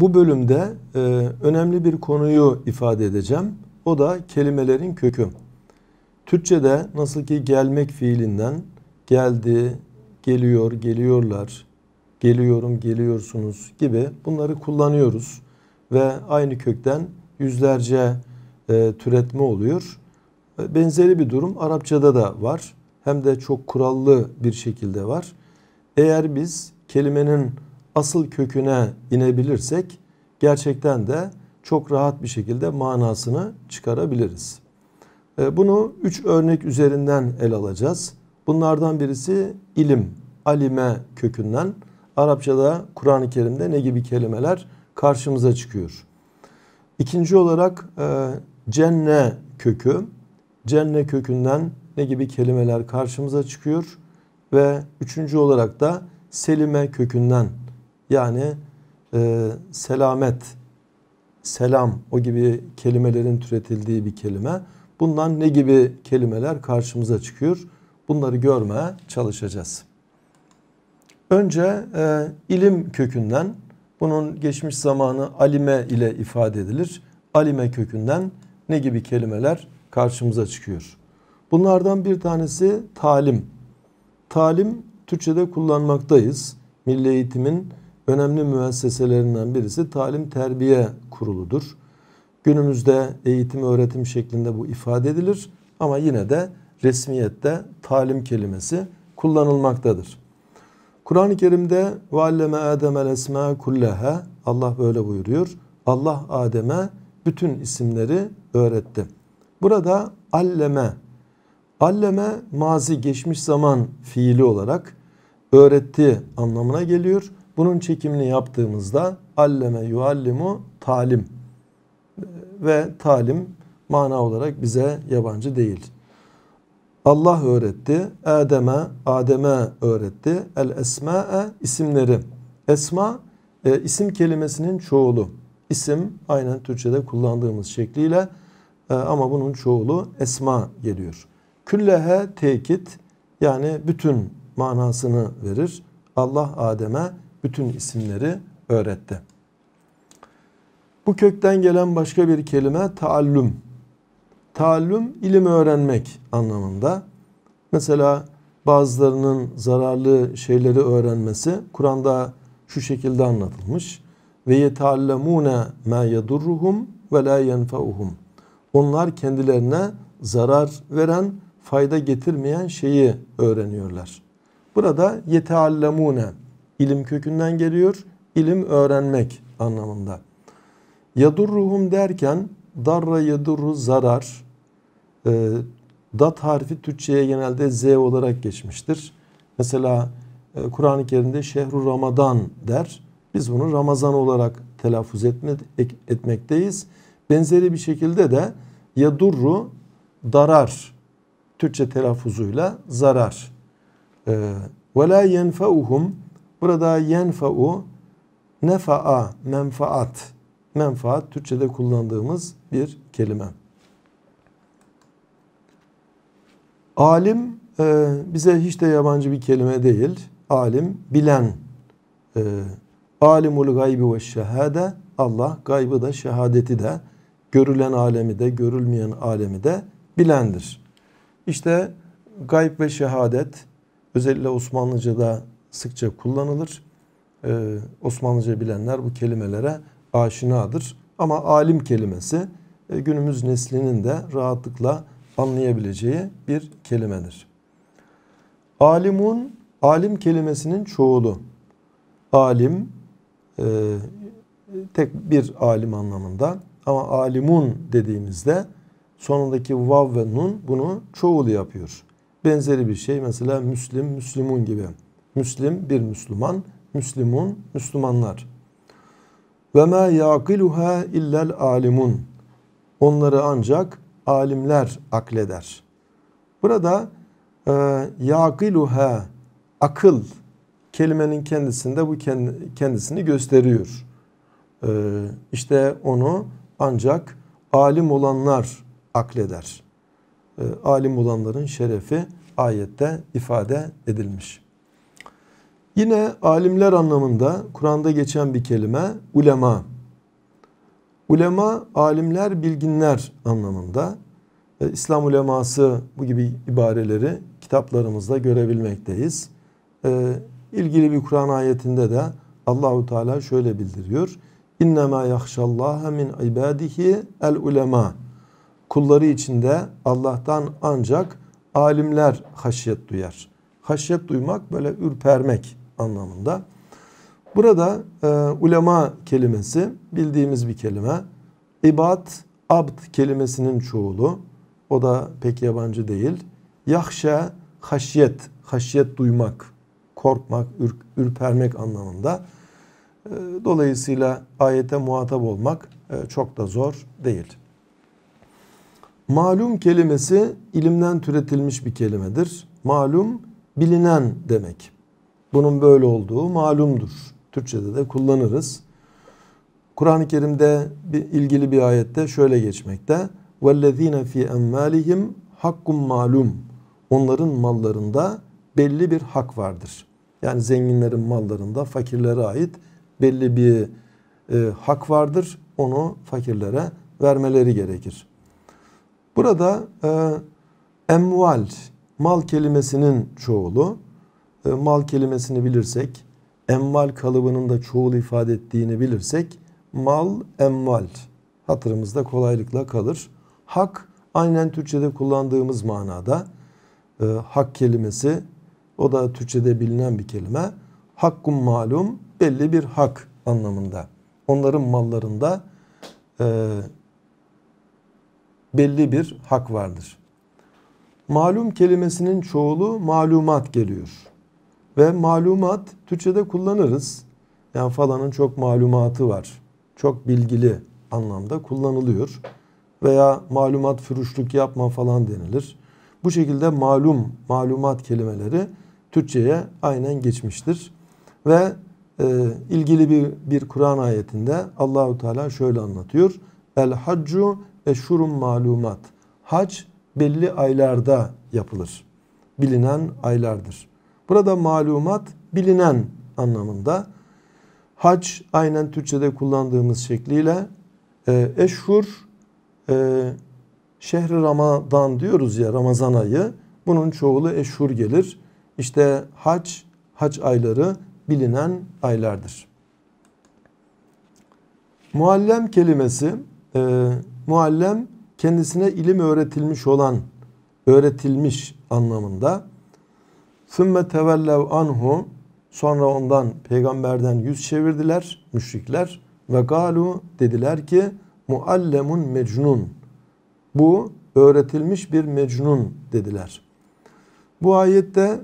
Bu bölümde e, önemli bir konuyu ifade edeceğim. O da kelimelerin kökü. Türkçe'de nasıl ki gelmek fiilinden geldi, geliyor, geliyorlar, geliyorum, geliyorsunuz gibi bunları kullanıyoruz. Ve aynı kökten yüzlerce e, türetme oluyor. E, benzeri bir durum Arapçada da var. Hem de çok kurallı bir şekilde var. Eğer biz kelimenin asıl köküne inebilirsek gerçekten de çok rahat bir şekilde manasını çıkarabiliriz. E, bunu üç örnek üzerinden el alacağız. Bunlardan birisi ilim, alime kökünden. Arapçada Kur'an-ı Kerim'de ne gibi kelimeler karşımıza çıkıyor. İkinci olarak e, cenne kökü. Cenne kökünden ne gibi kelimeler karşımıza çıkıyor. Ve üçüncü olarak da selime kökünden yani e, selamet, selam o gibi kelimelerin türetildiği bir kelime. Bundan ne gibi kelimeler karşımıza çıkıyor? Bunları görmeye çalışacağız. Önce e, ilim kökünden bunun geçmiş zamanı alime ile ifade edilir. Alime kökünden ne gibi kelimeler karşımıza çıkıyor? Bunlardan bir tanesi talim. Talim Türkçe'de kullanmaktayız. Milli eğitimin önemli müesseselerinden birisi talim terbiye kuruludur. Günümüzde eğitim öğretim şeklinde bu ifade edilir ama yine de resmiyette talim kelimesi kullanılmaktadır. Kur'an-ı Kerim'de alleme Adem'el esma kulleha Allah böyle buyuruyor. Allah Adem'e bütün isimleri öğretti. Burada alleme alleme mazi geçmiş zaman fiili olarak öğretti anlamına geliyor. Bunun çekimini yaptığımızda alleme yuallimu talim ve talim mana olarak bize yabancı değil. Allah öğretti. Adem'e, Adem'e öğretti. El esma'e isimleri. Esma e, isim kelimesinin çoğulu. İsim aynen Türkçe'de kullandığımız şekliyle e, ama bunun çoğulu esma geliyor. Küllehe tekit yani bütün manasını verir. Allah Adem'e bütün isimleri öğretti. Bu kökten gelen başka bir kelime taallüm. Taallüm ilim öğrenmek anlamında. Mesela bazılarının zararlı şeyleri öğrenmesi Kur'an'da şu şekilde anlatılmış. Ve yetallemune ma yedurruhum ve la yenfauhum. Onlar kendilerine zarar veren, fayda getirmeyen şeyi öğreniyorlar. Burada yeteallemune ilim kökünden geliyor. İlim öğrenmek anlamında. Yadurruhum derken darra yadurru zarar. E, dat harfi Türkçe'ye genelde Z olarak geçmiştir. Mesela e, Kur'an-ı Kerim'de şehru Ramazan der. Biz bunu Ramazan olarak telaffuz etme, etmekteyiz. Benzeri bir şekilde de yadurru darar. Türkçe telaffuzuyla zarar. E, Ve la yenfeuhum Burada yenfa'u nefa'a menfaat menfaat Türkçe'de kullandığımız bir kelime. Alim e, bize hiç de yabancı bir kelime değil. Alim bilen. E, alimul gaybi ve şehade Allah gaybı da şehadeti de görülen alemi de görülmeyen alemi de bilendir. İşte gayb ve şehadet özellikle Osmanlıca'da sıkça kullanılır. Ee, Osmanlıca bilenler bu kelimelere aşinadır. Ama alim kelimesi e, günümüz neslinin de rahatlıkla anlayabileceği bir kelimedir. Alimun, alim kelimesinin çoğulu. Alim, e, tek bir alim anlamında. Ama alimun dediğimizde sonundaki vav ve nun bunu çoğul yapıyor. Benzeri bir şey mesela Müslim, Müslümun gibi. Müslim bir Müslüman, Müslümun Müslümanlar. Ve ma yaqiluha illel alimun. Onları ancak alimler akleder. Burada e, yaqiluha akıl kelimenin kendisinde bu kendisini gösteriyor. E, işte onu ancak alim olanlar akleder. E, alim olanların şerefi ayette ifade edilmiş. Yine alimler anlamında Kur'an'da geçen bir kelime ulema. Ulema alimler, bilginler anlamında. E, İslam uleması bu gibi ibareleri kitaplarımızda görebilmekteyiz. E, ilgili bir Kur'an ayetinde de Allahu Teala şöyle bildiriyor. İnnemâ yahşallâhe min ibâdihi el ulema. Kulları içinde Allah'tan ancak alimler haşyet duyar. Haşyet duymak böyle ürpermek anlamında. Burada e, ulema kelimesi bildiğimiz bir kelime. İbad, abd kelimesinin çoğulu. O da pek yabancı değil. Yahşe, haşyet, haşyet duymak, korkmak, ür, ürpermek anlamında. E, dolayısıyla ayete muhatap olmak e, çok da zor değil. Malum kelimesi ilimden türetilmiş bir kelimedir. Malum bilinen demek. Bunun böyle olduğu malumdur. Türkçede de kullanırız. Kur'an-ı Kerim'de bir, ilgili bir ayette şöyle geçmekte. وَالَّذ۪ينَ ف۪ي اَمَّالِهِمْ hakkum malum. Onların mallarında belli bir hak vardır. Yani zenginlerin mallarında fakirlere ait belli bir e, hak vardır. Onu fakirlere vermeleri gerekir. Burada e, emval, mal kelimesinin çoğulu. e, mal kelimesini bilirsek, emval kalıbının da çoğul ifade ettiğini bilirsek, mal, emval hatırımızda kolaylıkla kalır. Hak, aynen Türkçe'de kullandığımız manada. E, hak kelimesi, o da Türkçe'de bilinen bir kelime. Hakkun malum, belli bir hak anlamında. Onların mallarında e, belli bir hak vardır. Malum kelimesinin çoğulu malumat geliyor. Ve malumat Türkçe'de kullanırız. Yani falanın çok malumatı var. Çok bilgili anlamda kullanılıyor. Veya malumat fürüşlük yapma falan denilir. Bu şekilde malum, malumat kelimeleri Türkçe'ye aynen geçmiştir. Ve e, ilgili bir, bir Kur'an ayetinde Allahu Teala şöyle anlatıyor. El haccu eşhurun malumat. Hac belli aylarda yapılır. Bilinen aylardır. Burada malumat bilinen anlamında. Hac aynen Türkçe'de kullandığımız şekliyle e, eşhur e, şehri Ramazan diyoruz ya Ramazan ayı. Bunun çoğulu eşhur gelir. İşte hac, hac ayları bilinen aylardır. Muallem kelimesi e, muallem kendisine ilim öğretilmiş olan öğretilmiş anlamında. Sümme tevellev anhu sonra ondan peygamberden yüz çevirdiler müşrikler ve galu dediler ki muallemun mecnun. Bu öğretilmiş bir mecnun dediler. Bu ayette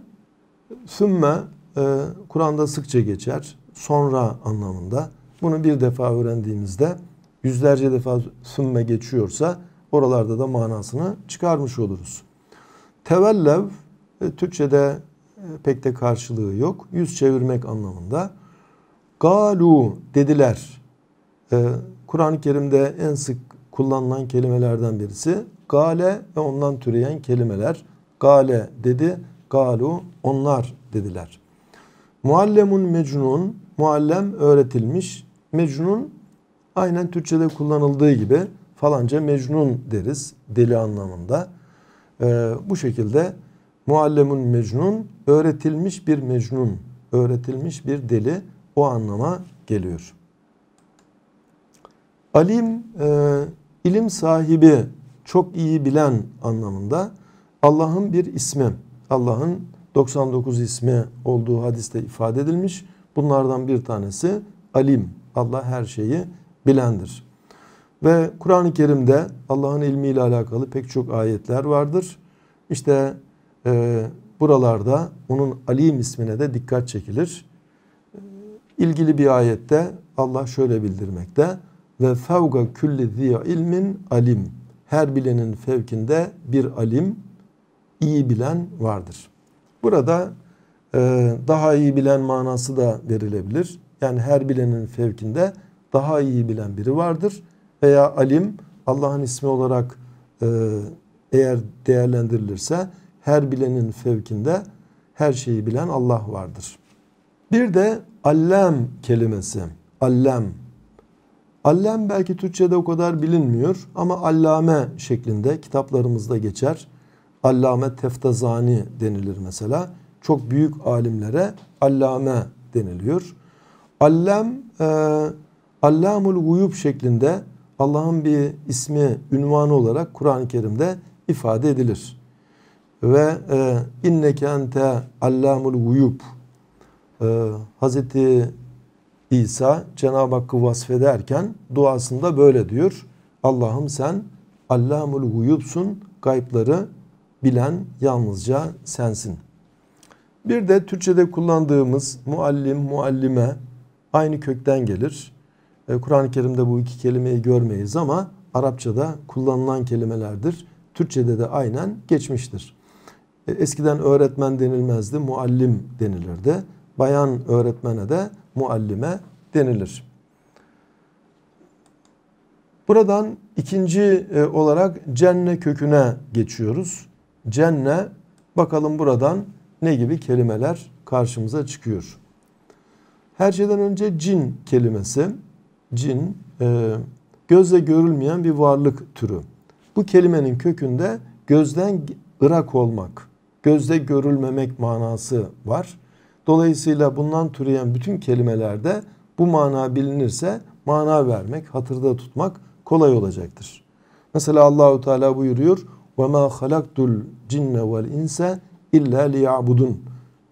sümme e, Kur'an'da sıkça geçer. Sonra anlamında. Bunu bir defa öğrendiğimizde yüzlerce defa sümme geçiyorsa oralarda da manasını çıkarmış oluruz. Tevellev e, Türkçe'de pek de karşılığı yok. Yüz çevirmek anlamında. Galu dediler. E, Kur'an-ı Kerim'de en sık kullanılan kelimelerden birisi. Gale ve ondan türeyen kelimeler. Gale dedi, galu onlar dediler. Muallemun mecnun, muallem öğretilmiş. Mecnun aynen Türkçe'de kullanıldığı gibi falanca mecnun deriz deli anlamında. Ee, bu şekilde muallemun mecnun öğretilmiş bir mecnun, öğretilmiş bir deli o anlama geliyor. Alim e, ilim sahibi, çok iyi bilen anlamında Allah'ın bir ismi. Allah'ın 99 ismi olduğu hadiste ifade edilmiş. Bunlardan bir tanesi alim. Allah her şeyi bilendir. Ve Kur'an-ı Kerim'de Allah'ın ilmiyle alakalı pek çok ayetler vardır. İşte e, buralarda onun alim ismine de dikkat çekilir. İlgili bir ayette Allah şöyle bildirmekte. Ve fevga külli zi ilmin alim. Her bilenin fevkinde bir alim, iyi bilen vardır. Burada e, daha iyi bilen manası da verilebilir. Yani her bilenin fevkinde daha iyi bilen biri vardır. Veya alim Allah'ın ismi olarak e, eğer değerlendirilirse her bilenin fevkinde her şeyi bilen Allah vardır. Bir de allem kelimesi. Allem. Allem belki Türkçe'de o kadar bilinmiyor ama allame şeklinde kitaplarımızda geçer. Allame teftazani denilir mesela. Çok büyük alimlere allame deniliyor. Allem, e, allamul guyub şeklinde Allah'ın bir ismi, ünvanı olarak Kur'an-ı Kerim'de ifade edilir. Ve e, inneke ente allamul guyub e, Hazreti İsa Cenab-ı Hakk'ı vasfederken duasında böyle diyor. Allah'ım sen allamul guyubsun, gaypları bilen yalnızca sensin. Bir de Türkçe'de kullandığımız muallim, muallime aynı kökten gelir. E, Kur'an-ı Kerim'de bu iki kelimeyi görmeyiz ama Arapçada kullanılan kelimelerdir. Türkçe'de de aynen geçmiştir. E, eskiden öğretmen denilmezdi, muallim denilirdi. Bayan öğretmene de muallime denilir. Buradan ikinci e, olarak cenne köküne geçiyoruz. Cenne bakalım buradan ne gibi kelimeler karşımıza çıkıyor. Her şeyden önce cin kelimesi. Cin e, gözle görülmeyen bir varlık türü. Bu kelimenin kökünde gözden ırak olmak, gözle görülmemek manası var. Dolayısıyla bundan türeyen bütün kelimelerde bu mana bilinirse mana vermek, hatırda tutmak kolay olacaktır. Mesela Allahu Teala buyuruyor: "Ve ma halaktul cinne vel insa illa liyabudun."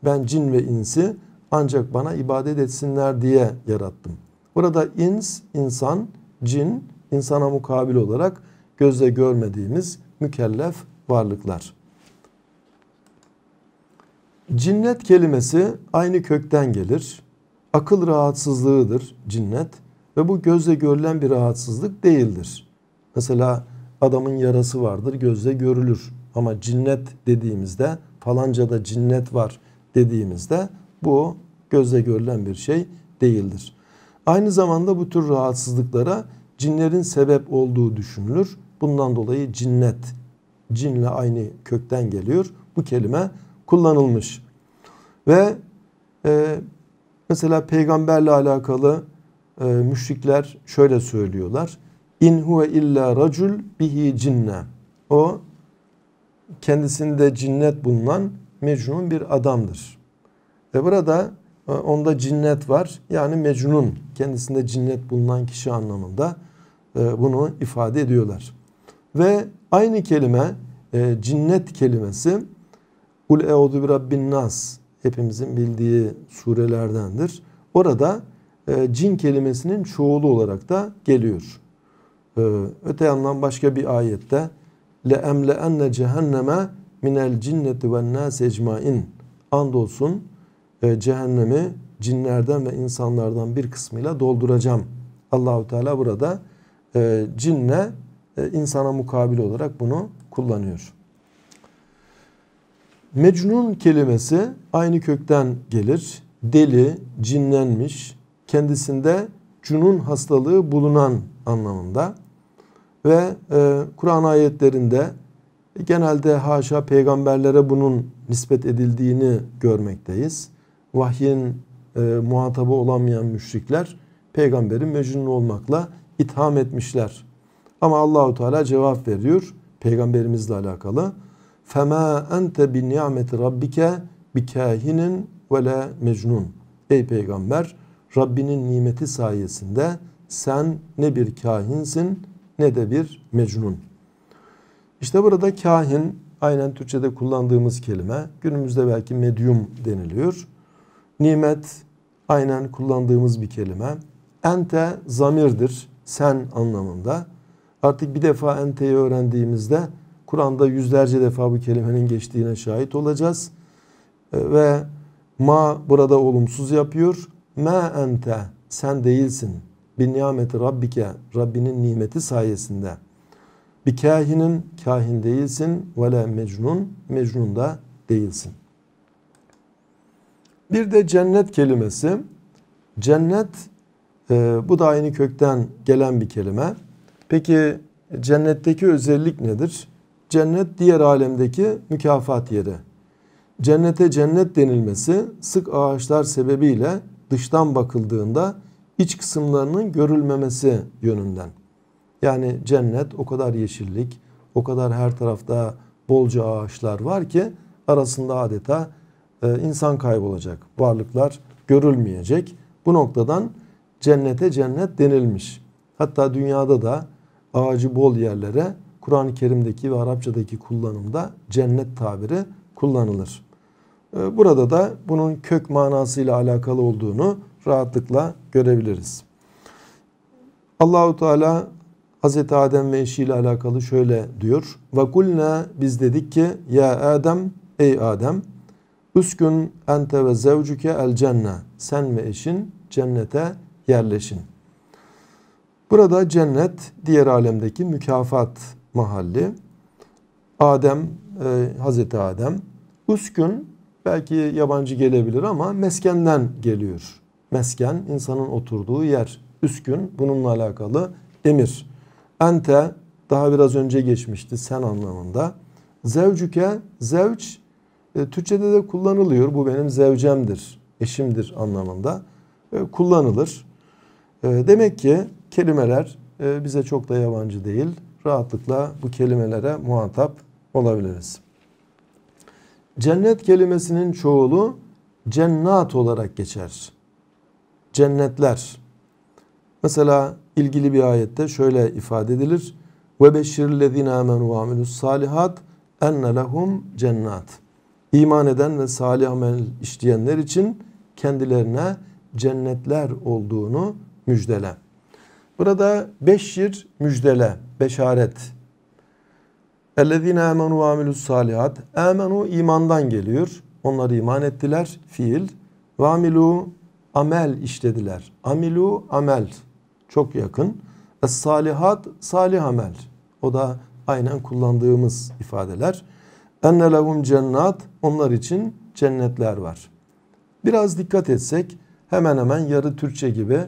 Ben cin ve insi ancak bana ibadet etsinler diye yarattım. Burada ins, insan, cin, insana mukabil olarak gözle görmediğimiz mükellef varlıklar. Cinnet kelimesi aynı kökten gelir. Akıl rahatsızlığıdır cinnet ve bu gözle görülen bir rahatsızlık değildir. Mesela adamın yarası vardır gözle görülür ama cinnet dediğimizde falanca da cinnet var dediğimizde bu gözle görülen bir şey değildir. Aynı zamanda bu tür rahatsızlıklara cinlerin sebep olduğu düşünülür. Bundan dolayı cinnet, cinle aynı kökten geliyor. Bu kelime kullanılmış. Ve e, mesela peygamberle alakalı e, müşrikler şöyle söylüyorlar. İn huve illa racul bihi cinne. O kendisinde cinnet bulunan mecnun bir adamdır. Ve burada e, onda cinnet var. Yani mecnun kendisinde cinnet bulunan kişi anlamında e, bunu ifade ediyorlar. Ve aynı kelime e, cinnet kelimesi Kul euzu bi rabbin nas hepimizin bildiği surelerdendir. Orada e, cin kelimesinin çoğulu olarak da geliyor. E, öte yandan başka bir ayette le emle enne cehenneme minel cinneti ve nas ecmain andolsun e, cehennemi cinlerden ve insanlardan bir kısmıyla dolduracağım. Allahu Teala burada e, cinle e, insana mukabil olarak bunu kullanıyor. Mecnun kelimesi aynı kökten gelir. Deli, cinlenmiş, kendisinde cunun hastalığı bulunan anlamında. Ve e, Kur'an ayetlerinde genelde haşa peygamberlere bunun nispet edildiğini görmekteyiz. Vahyin e, muhatabı olamayan müşrikler peygamberin mecnun olmakla itham etmişler. Ama Allahu Teala cevap veriyor peygamberimizle alakalı. Nimeti rabbike bi kahinin ve la mecnun. Ey peygamber Rabbinin nimeti sayesinde sen ne bir kahinsin ne de bir mecnun. İşte burada kahin aynen Türkçe'de kullandığımız kelime günümüzde belki medyum deniliyor. Nimet aynen kullandığımız bir kelime. Ente zamirdir sen anlamında. Artık bir defa enteyi öğrendiğimizde Kur'an'da yüzlerce defa bu kelimenin geçtiğine şahit olacağız. E, ve ma burada olumsuz yapıyor. Ma ente sen değilsin. Bir nimeti Rabbike Rabbinin nimeti sayesinde. Bir kahinin kahin değilsin. Ve la mecnun mecnun da değilsin. Bir de cennet kelimesi. Cennet e, bu da aynı kökten gelen bir kelime. Peki cennetteki özellik nedir? Cennet diğer alemdeki mükafat yeri. cennete cennet denilmesi sık ağaçlar sebebiyle dıştan bakıldığında iç kısımlarının görülmemesi yönünden. Yani cennet o kadar yeşillik, o kadar her tarafta bolca ağaçlar var ki arasında adeta e, insan kaybolacak. Varlıklar görülmeyecek. Bu noktadan cennete cennet denilmiş. Hatta dünyada da ağacı bol yerlere Kur'an-ı Kerim'deki ve Arapçadaki kullanımda cennet tabiri kullanılır. E, burada da bunun kök manasıyla alakalı olduğunu rahatlıkla görebiliriz. Allahu Teala Hazreti Adem ve eşiyle alakalı şöyle diyor. Ve kulna biz dedik ki ya Adem ey Adem üskün ente ve zevcuke el cenne sen ve eşin cennete yerleşin. Burada cennet diğer alemdeki mükafat mahalli. Adem, e, Hazreti Adem üskün belki yabancı gelebilir ama meskenden geliyor. Mesken insanın oturduğu yer. Üskün bununla alakalı emir. Ente daha biraz önce geçmişti sen anlamında. Zevcüke, zevç e, Türkçe'de de kullanılıyor. Bu benim zevcemdir, eşimdir anlamında e, kullanılır. E, demek ki kelimeler e, bize çok da yabancı değil. Rahatlıkla bu kelimelere muhatap olabiliriz. Cennet kelimesinin çoğulu cennat olarak geçer. Cennetler. Mesela ilgili bir ayette şöyle ifade edilir. Ve beşşirlezine amenu ve amilus salihat enne lehum cennat. İman eden ve salih amel işleyenler için kendilerine cennetler olduğunu müjdele. Burada beşşir müjdele, beşaret. Ellezine amenu ve amilus salihat. Amenu imandan geliyor. Onlar iman ettiler. Fiil. Ve amilu amel işlediler. Amilu amel çok yakın. Es-salihat salih amel. O da aynen kullandığımız ifadeler. Enne lehum cennat onlar için cennetler var. Biraz dikkat etsek hemen hemen yarı Türkçe gibi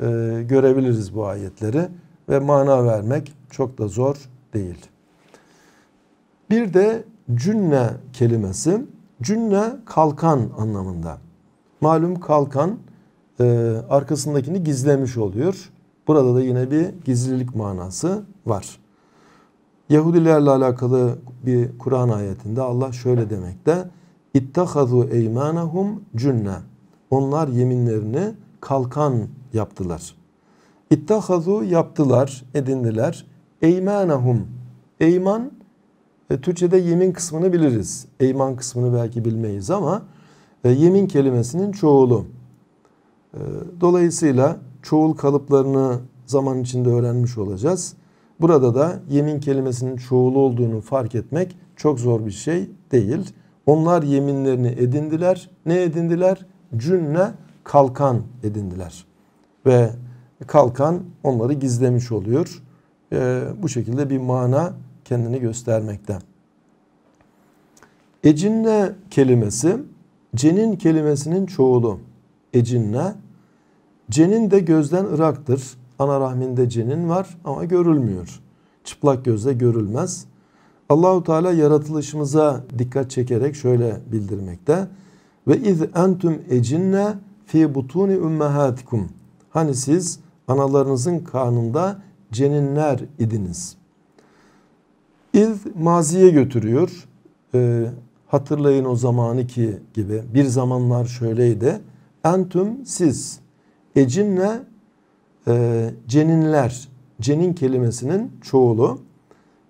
e, görebiliriz bu ayetleri ve mana vermek çok da zor değil. Bir de cünne kelimesi cünne kalkan anlamında. Malum kalkan e, arkasındakini gizlemiş oluyor. Burada da yine bir gizlilik manası var. Yahudilerle alakalı bir Kur'an ayetinde Allah şöyle demekte. İttahazu eymanahum cünne. Onlar yeminlerini kalkan yaptılar. İttahazu yaptılar, edindiler. Eymanahum. Eyman e, Türkçe'de yemin kısmını biliriz. Eyman kısmını belki bilmeyiz ama e, yemin kelimesinin çoğulu. E, dolayısıyla çoğul kalıplarını zaman içinde öğrenmiş olacağız. Burada da yemin kelimesinin çoğulu olduğunu fark etmek çok zor bir şey değil. Onlar yeminlerini edindiler. Ne edindiler? Cünne kalkan edindiler. Ve kalkan onları gizlemiş oluyor. Ee, bu şekilde bir mana kendini göstermekte. Ecinne kelimesi cenin kelimesinin çoğulu. Ecinne Cenin de gözden ıraktır. Ana rahminde cenin var ama görülmüyor. Çıplak gözle görülmez. Allahu Teala yaratılışımıza dikkat çekerek şöyle bildirmekte. Ve iz entum ecinne fi butuni ummahatikum. Hani siz analarınızın karnında ceninler idiniz. İz maziye götürüyor. Ee, hatırlayın o zamanı ki gibi. Bir zamanlar şöyleydi. Entüm siz Ecinne e, ceninler, cenin kelimesinin çoğulu.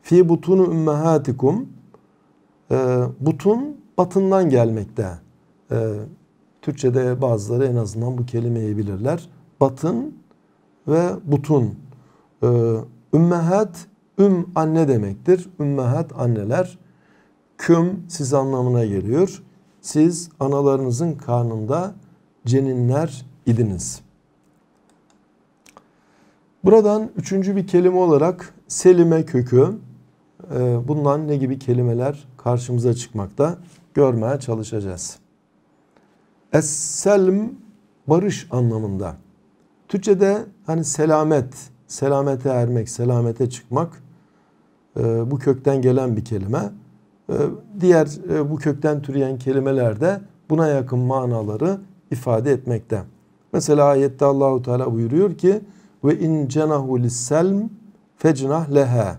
Fi butunu ümmehatikum e, butun batından gelmekte. E, Türkçe'de bazıları en azından bu kelimeyi bilirler. Batın ve butun. E, ümmehat, üm anne demektir. Ümmehat anneler. Küm siz anlamına geliyor. Siz analarınızın karnında ceninler idiniz.'' Buradan üçüncü bir kelime olarak selime kökü e, bundan ne gibi kelimeler karşımıza çıkmakta görmeye çalışacağız. Es-selm barış anlamında. Türkçe'de hani selamet, selamete ermek, selamete çıkmak e, bu kökten gelen bir kelime. Ee, diğer e, bu kökten türeyen kelimeler de buna yakın manaları ifade etmekte. Mesela ayette Allahu Teala buyuruyor ki ve in cenahu lisselm fecnah leha.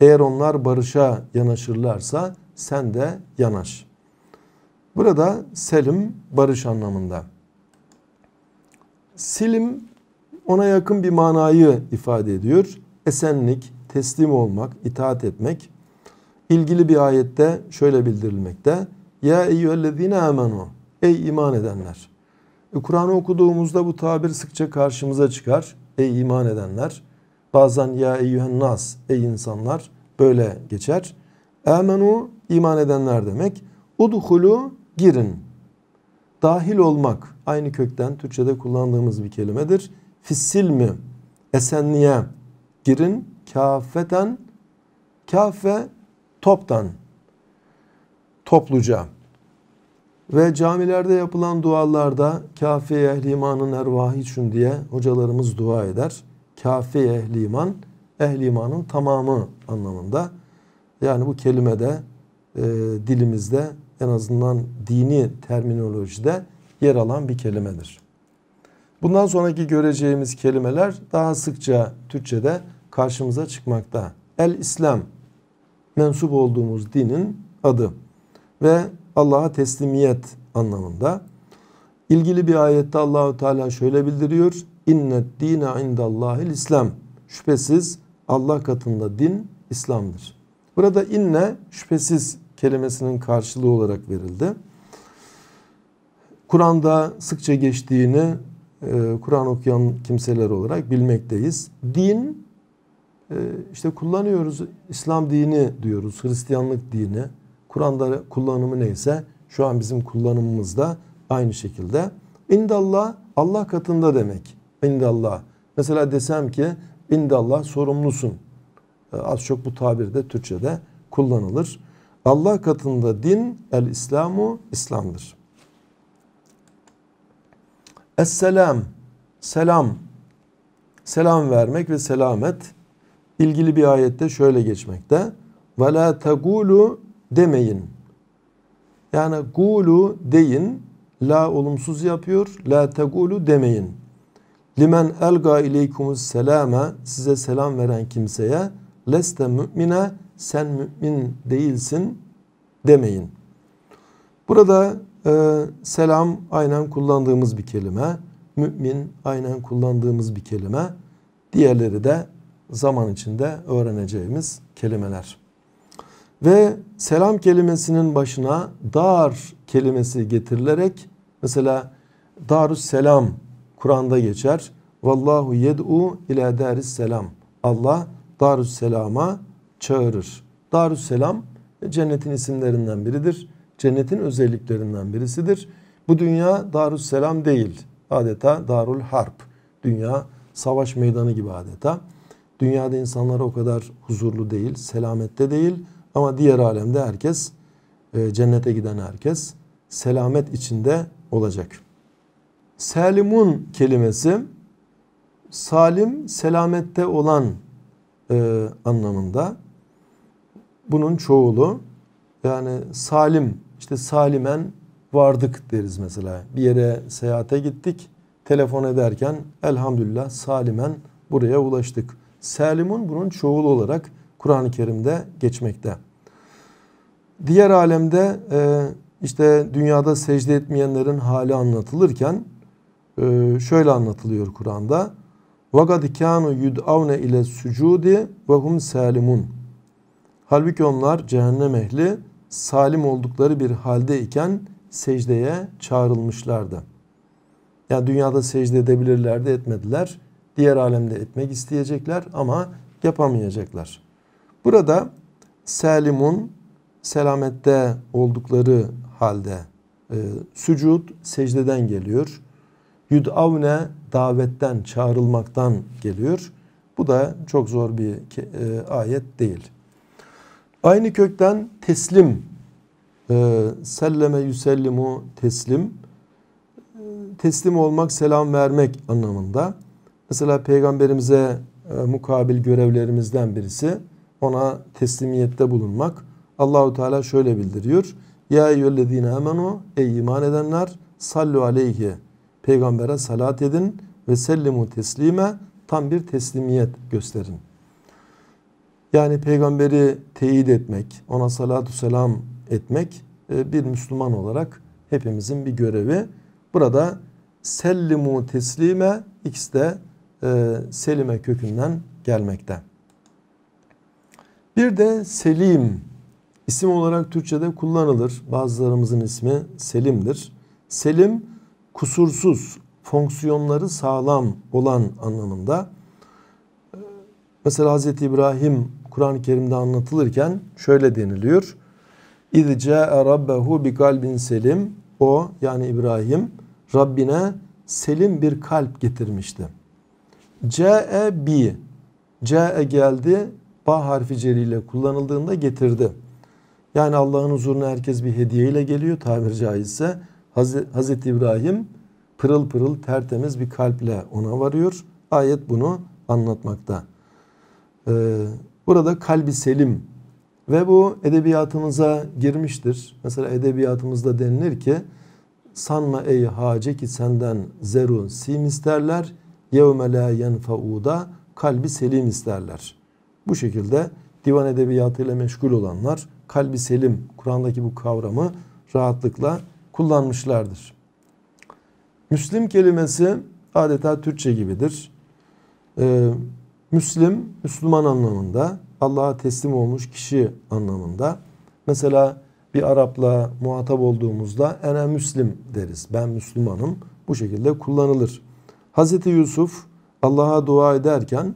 Eğer onlar barışa yanaşırlarsa sen de yanaş. Burada selim barış anlamında. Silim ona yakın bir manayı ifade ediyor. Esenlik, teslim olmak, itaat etmek. İlgili bir ayette şöyle bildirilmekte. Ya eyyühellezine amenu. Ey iman edenler. E, Kur'an'ı okuduğumuzda bu tabir sıkça karşımıza çıkar. Ey iman edenler. Bazen ya eyyühen nas. Ey insanlar. Böyle geçer. Amenu iman edenler demek. Udhulu girin. Dahil olmak aynı kökten Türkçe'de kullandığımız bir kelimedir. Fissilmi esenliğe girin. Kafeten kafe toptan topluca ve camilerde yapılan dualarda kafi ehli imanın ervahı için diye hocalarımız dua eder. Kafi ehli iman, ehli imanın tamamı anlamında. Yani bu kelimede e, dilimizde en azından dini terminolojide yer alan bir kelimedir. Bundan sonraki göreceğimiz kelimeler daha sıkça Türkçede karşımıza çıkmakta. El İslam mensup olduğumuz dinin adı ve Allah'a teslimiyet anlamında. İlgili bir ayette Allahu Teala şöyle bildiriyor. İnnet dine indallahil İslam. Şüphesiz Allah katında din İslam'dır. Burada inne şüphesiz kelimesinin karşılığı olarak verildi. Kur'an'da sıkça geçtiğini e, Kur'an okuyan kimseler olarak bilmekteyiz. Din e, işte kullanıyoruz. İslam dini diyoruz. Hristiyanlık dini. Kur'an'da kullanımı neyse şu an bizim kullanımımız da aynı şekilde. İndallah Allah katında demek. İndallah. Mesela desem ki indallah sorumlusun. E, az çok bu tabirde Türkçe'de kullanılır. Allah katında din el İslamu İslam'dır. Esselam selam selam vermek ve selamet ilgili bir ayette şöyle geçmekte. Ve la tegulu demeyin. Yani gulu deyin. La olumsuz yapıyor. La tegulu demeyin. Limen elga ileykumus selame size selam veren kimseye leste mümine sen mümin değilsin demeyin. Burada e, selam aynen kullandığımız bir kelime. Mümin aynen kullandığımız bir kelime. Diğerleri de zaman içinde öğreneceğimiz kelimeler. Ve selam kelimesinin başına dar kelimesi getirilerek mesela darus selam Kur'an'da geçer. Vallahu yed'u ila daris selam. Allah darus selama çağırır. Darus selam cennetin isimlerinden biridir. Cennetin özelliklerinden birisidir. Bu dünya darus selam değil. Adeta darul harp. Dünya savaş meydanı gibi adeta. Dünyada insanlar o kadar huzurlu değil, selamette değil ama diğer alemde herkes, e, cennete giden herkes selamet içinde olacak. Salimun kelimesi salim, selamette olan e, anlamında Bunun çoğulu yani salim, işte salimen vardık deriz mesela. Bir yere seyahate gittik, telefon ederken elhamdülillah salimen buraya ulaştık. Salimun bunun çoğulu olarak Kur'an-ı Kerim'de geçmekte. Diğer alemde e, işte dünyada secde etmeyenlerin hali anlatılırken e, şöyle anlatılıyor Kur'an'da. وَقَدْ كَانُوا يُدْعَوْنَ ile sucudi ve hum salimun. Halbuki onlar cehennem ehli salim oldukları bir halde iken secdeye çağrılmışlardı. Yani dünyada secde edebilirlerdi etmediler. Diğer alemde etmek isteyecekler ama yapamayacaklar. Burada salimun selamette oldukları halde e, sucud secdeden geliyor. Yud'avne davetten, çağrılmaktan geliyor. Bu da çok zor bir e, ayet değil. Aynı kökten teslim, e, selleme yüsellimu teslim, e, teslim olmak, selam vermek anlamında. Mesela peygamberimize e, mukabil görevlerimizden birisi ona teslimiyette bulunmak. Allahu Teala şöyle bildiriyor. Ya eyyühellezine amenu ey iman edenler sallu aleyhi peygambere salat edin ve sellimu teslime tam bir teslimiyet gösterin. Yani peygamberi teyit etmek, ona salatu selam etmek e, bir Müslüman olarak hepimizin bir görevi. Burada sellimu teslime ikisi de e, selime kökünden gelmekte. Bir de selim isim olarak Türkçe'de kullanılır. Bazılarımızın ismi Selim'dir. Selim kusursuz, fonksiyonları sağlam olan anlamında. Mesela Hz. İbrahim Kur'an-ı Kerim'de anlatılırken şöyle deniliyor. İz ca'e rabbehu bi kalbin selim. O yani İbrahim Rabbine selim bir kalp getirmişti. Ca'e bi. Ca'e geldi. Ba harfi celiyle kullanıldığında getirdi. Yani Allah'ın huzuruna herkes bir hediye ile geliyor tabiri caizse. Hazreti İbrahim pırıl pırıl tertemiz bir kalple ona varıyor. Ayet bunu anlatmakta. Ee, burada kalbi selim ve bu edebiyatımıza girmiştir. Mesela edebiyatımızda denilir ki sanma ey hace ki senden zeru sim isterler yevme la yenfauda kalbi selim isterler. Bu şekilde divan edebiyatıyla meşgul olanlar kalbi selim Kur'an'daki bu kavramı rahatlıkla kullanmışlardır. Müslim kelimesi adeta Türkçe gibidir. Ee, Müslim, Müslüman anlamında, Allah'a teslim olmuş kişi anlamında. Mesela bir Arapla muhatap olduğumuzda ene Müslim deriz. Ben Müslümanım. Bu şekilde kullanılır. Hazreti Yusuf Allah'a dua ederken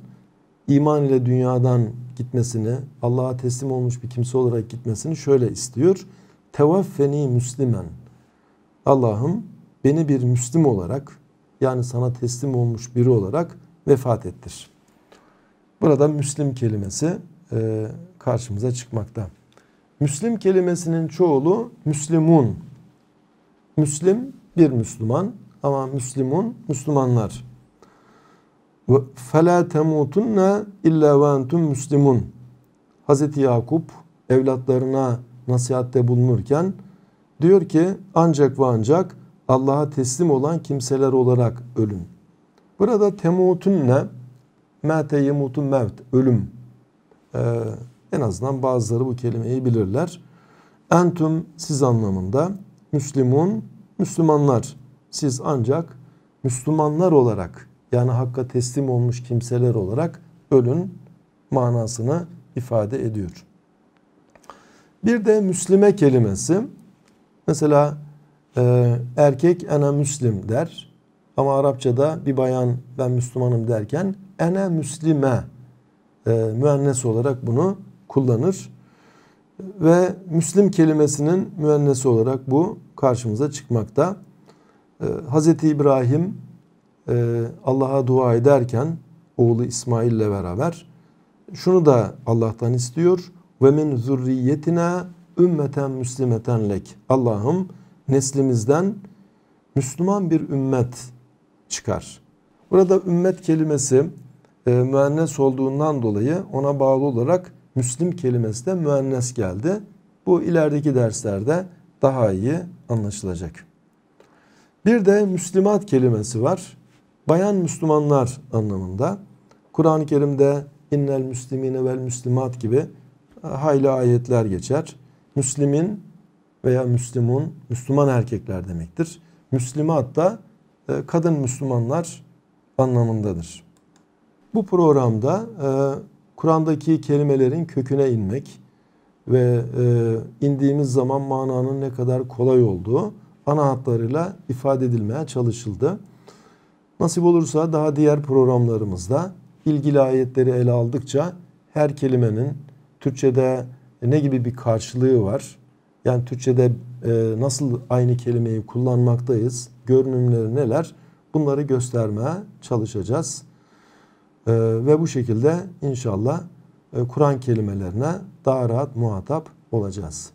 iman ile dünyadan gitmesini, Allah'a teslim olmuş bir kimse olarak gitmesini şöyle istiyor. Tevaffeni Müslimen. Allah'ım beni bir Müslim olarak yani sana teslim olmuş biri olarak vefat ettir. Burada Müslim kelimesi e, karşımıza çıkmakta. Müslim kelimesinin çoğulu Müslümun. Müslim bir Müslüman ama Müslümun Müslümanlar. فَلَا تَمُوتُنَّ اِلَّا وَاَنْتُمْ müslimun. Hazreti Yakup evlatlarına nasihatte bulunurken diyor ki ancak ve ancak Allah'a teslim olan kimseler olarak ölün. Burada temutunne mâte yemutun mevt ölüm. Ee, en azından bazıları bu kelimeyi bilirler. Entüm siz anlamında Müslümun Müslümanlar. Siz ancak Müslümanlar olarak yani hakka teslim olmuş kimseler olarak ölün manasını ifade ediyor. Bir de Müslime kelimesi mesela e, erkek ene müslim der ama Arapçada bir bayan ben Müslümanım derken ene müslime e, müennes olarak bunu kullanır. Ve Müslim kelimesinin müennesi olarak bu karşımıza çıkmakta. E, Hz. İbrahim e, Allah'a dua ederken oğlu İsmail ile beraber şunu da Allah'tan istiyor. Ve min zurriyetina ümmeten müslimeten lek. Allah'ım neslimizden Müslüman bir ümmet çıkar. Burada ümmet kelimesi e, müennes olduğundan dolayı ona bağlı olarak Müslim kelimesi de müennes geldi. Bu ilerideki derslerde daha iyi anlaşılacak. Bir de Müslümat kelimesi var. Bayan Müslümanlar anlamında. Kur'an-ı Kerim'de innel müslimine vel müslimat gibi hayli ayetler geçer. Müslimin veya Müslümun, Müslüman erkekler demektir. Müslümat da kadın Müslümanlar anlamındadır. Bu programda e, Kur'an'daki kelimelerin köküne inmek ve e, indiğimiz zaman mananın ne kadar kolay olduğu ana hatlarıyla ifade edilmeye çalışıldı. Nasip olursa daha diğer programlarımızda ilgili ayetleri ele aldıkça her kelimenin Türkçe'de ne gibi bir karşılığı var? Yani Türkçe'de e, nasıl aynı kelimeyi kullanmaktayız? Görünümleri neler? Bunları göstermeye çalışacağız. E, ve bu şekilde inşallah e, Kur'an kelimelerine daha rahat muhatap olacağız.